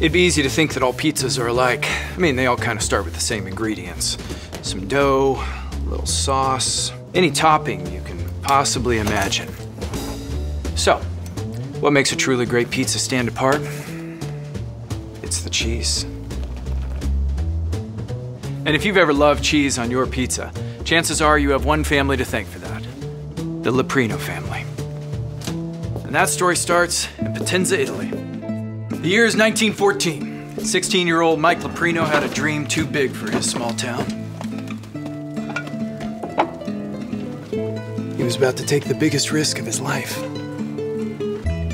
It'd be easy to think that all pizzas are alike. I mean, they all kind of start with the same ingredients some dough, a little sauce, any topping you can possibly imagine. So, what makes a truly great pizza stand apart? It's the cheese. And if you've ever loved cheese on your pizza, chances are you have one family to thank for that the Leprino family. And that story starts in Potenza, Italy. The year is 1914. 16 year old Mike Leprino had a dream too big for his small town. He was about to take the biggest risk of his life.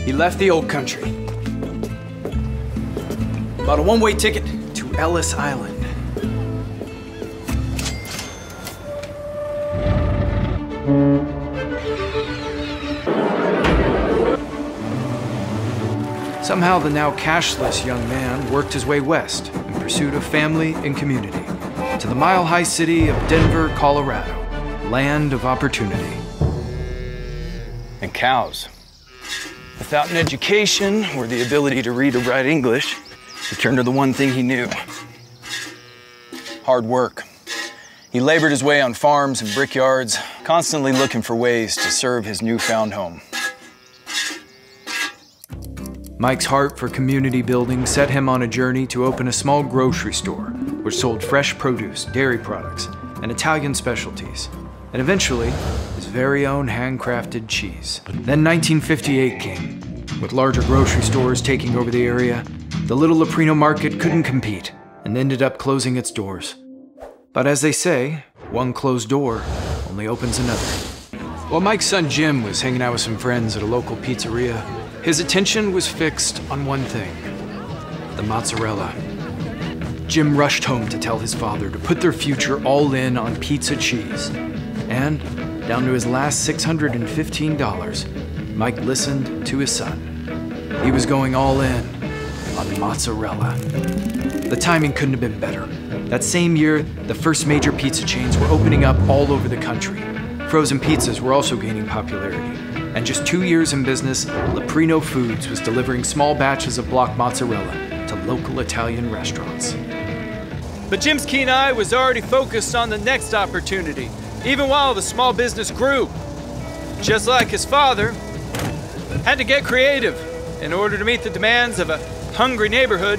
He left the old country, bought a one way ticket to Ellis Island. Somehow, the now cashless young man worked his way west in pursuit of family and community to the mile high city of Denver, Colorado, land of opportunity. And cows. Without an education or the ability to read or write English, he turned to the one thing he knew hard work. He labored his way on farms and brickyards, constantly looking for ways to serve his newfound home. Mike's heart for community building set him on a journey to open a small grocery store which sold fresh produce, dairy products, and Italian specialties, and eventually his very own handcrafted cheese. Then 1958 came. With larger grocery stores taking over the area, the little Leprino market couldn't compete and ended up closing its doors. But as they say, one closed door only opens another. While Mike's son Jim was hanging out with some friends at a local pizzeria, his attention was fixed on one thing the mozzarella. Jim rushed home to tell his father to put their future all in on pizza cheese. And, down to his last $615, Mike listened to his son. He was going all in on mozzarella. The timing couldn't have been better. That same year, the first major pizza chains were opening up all over the country. Frozen pizzas were also gaining popularity and just two years in business, Leprino Foods was delivering small batches of block mozzarella to local Italian restaurants. But Jim's keen eye was already focused on the next opportunity, even while the small business grew. Just like his father, had to get creative in order to meet the demands of a hungry neighborhood.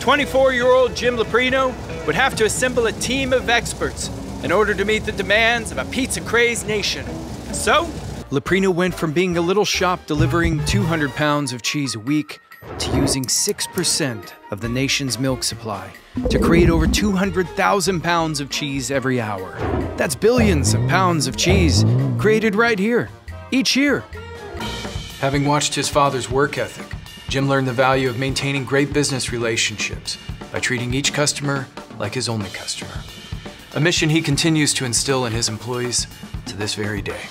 24 year old Jim Leprino would have to assemble a team of experts in order to meet the demands of a pizza crazed nation. So, Leprino went from being a little shop delivering 200 pounds of cheese a week to using 6% of the nation's milk supply to create over 200,000 pounds of cheese every hour. That's billions of pounds of cheese created right here, each year. Having watched his father's work ethic, Jim learned the value of maintaining great business relationships by treating each customer like his only customer. A mission he continues to instill in his employees to this very day.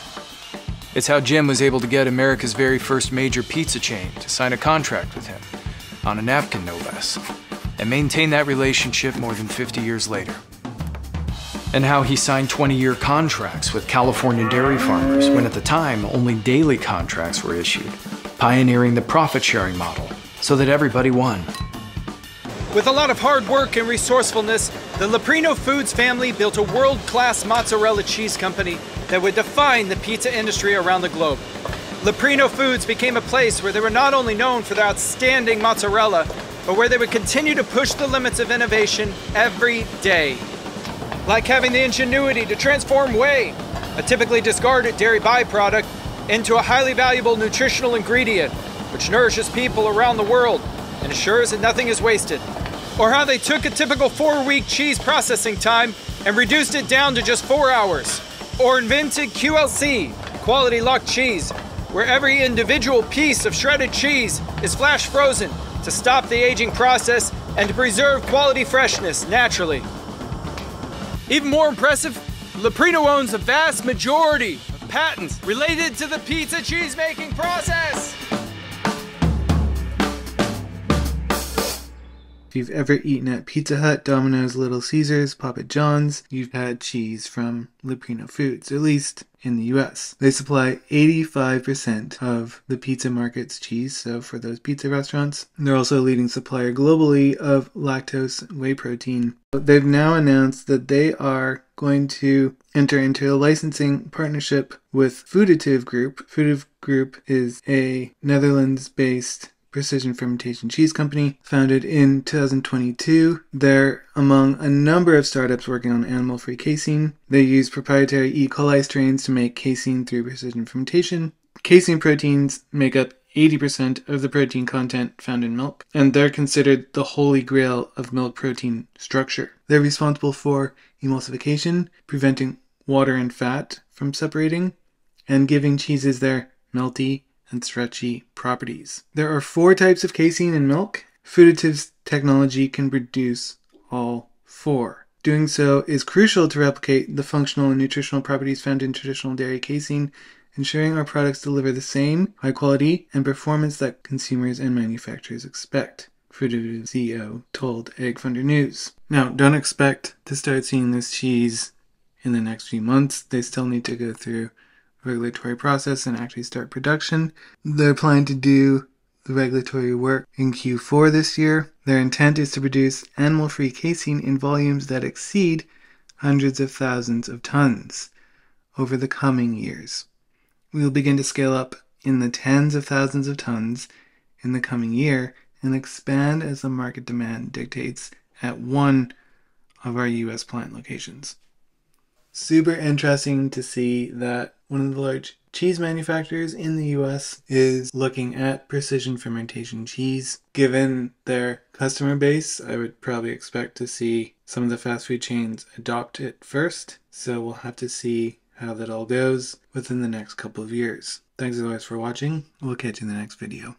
It's how Jim was able to get America's very first major pizza chain to sign a contract with him, on a napkin no less, and maintain that relationship more than 50 years later. And how he signed 20 year contracts with California dairy farmers when at the time only daily contracts were issued, pioneering the profit sharing model so that everybody won. With a lot of hard work and resourcefulness, the Leprino Foods family built a world class mozzarella cheese company that would define the pizza industry around the globe. Leprino Foods became a place where they were not only known for their outstanding mozzarella, but where they would continue to push the limits of innovation every day. Like having the ingenuity to transform whey, a typically discarded dairy byproduct, into a highly valuable nutritional ingredient which nourishes people around the world and ensures that nothing is wasted. Or how they took a typical four week cheese processing time and reduced it down to just four hours or invented QLC, quality locked cheese, where every individual piece of shredded cheese is flash frozen to stop the aging process and to preserve quality freshness naturally. Even more impressive, Leprino owns a vast majority of patents related to the pizza cheese making process. You've ever eaten at Pizza Hut, Domino's, Little Caesars, Papa John's, you've had cheese from Leprino Foods, at least in the US. They supply 85% of the pizza market's cheese, so for those pizza restaurants. They're also a leading supplier globally of lactose whey protein. They've now announced that they are going to enter into a licensing partnership with Fooditive Group. Fooditive Group is a Netherlands based precision fermentation cheese company founded in 2022 they're among a number of startups working on animal free casein. They use proprietary e. coli strains to make casein through precision fermentation. Casein proteins make up 80% of the protein content found in milk, and they're considered the holy grail of milk protein structure. They're responsible for emulsification, preventing water and fat from separating, and giving cheeses their melty and stretchy properties. There are four types of casein in milk. Fooditive's technology can produce all four. Doing so is crucial to replicate the functional and nutritional properties found in traditional dairy casein, ensuring our products deliver the same high quality and performance that consumers and manufacturers expect. Fooditive CEO told AgFunder News. Now, don't expect to start seeing this cheese in the next few months. They still need to go through regulatory process and actually start production. They're planning to do the regulatory work in Q4 this year. Their intent is to produce animal free casein in volumes that exceed hundreds of thousands of tons over the coming years. We will begin to scale up in the tens of thousands of tons in the coming year and expand as the market demand dictates at one of our US plant locations. Super interesting to see that one of the large cheese manufacturers in the US is looking at precision fermentation cheese. Given their customer base, I would probably expect to see some of the fast food chains adopt it first. So we'll have to see how that all goes within the next couple of years. Thanks as always for watching. We'll catch you in the next video.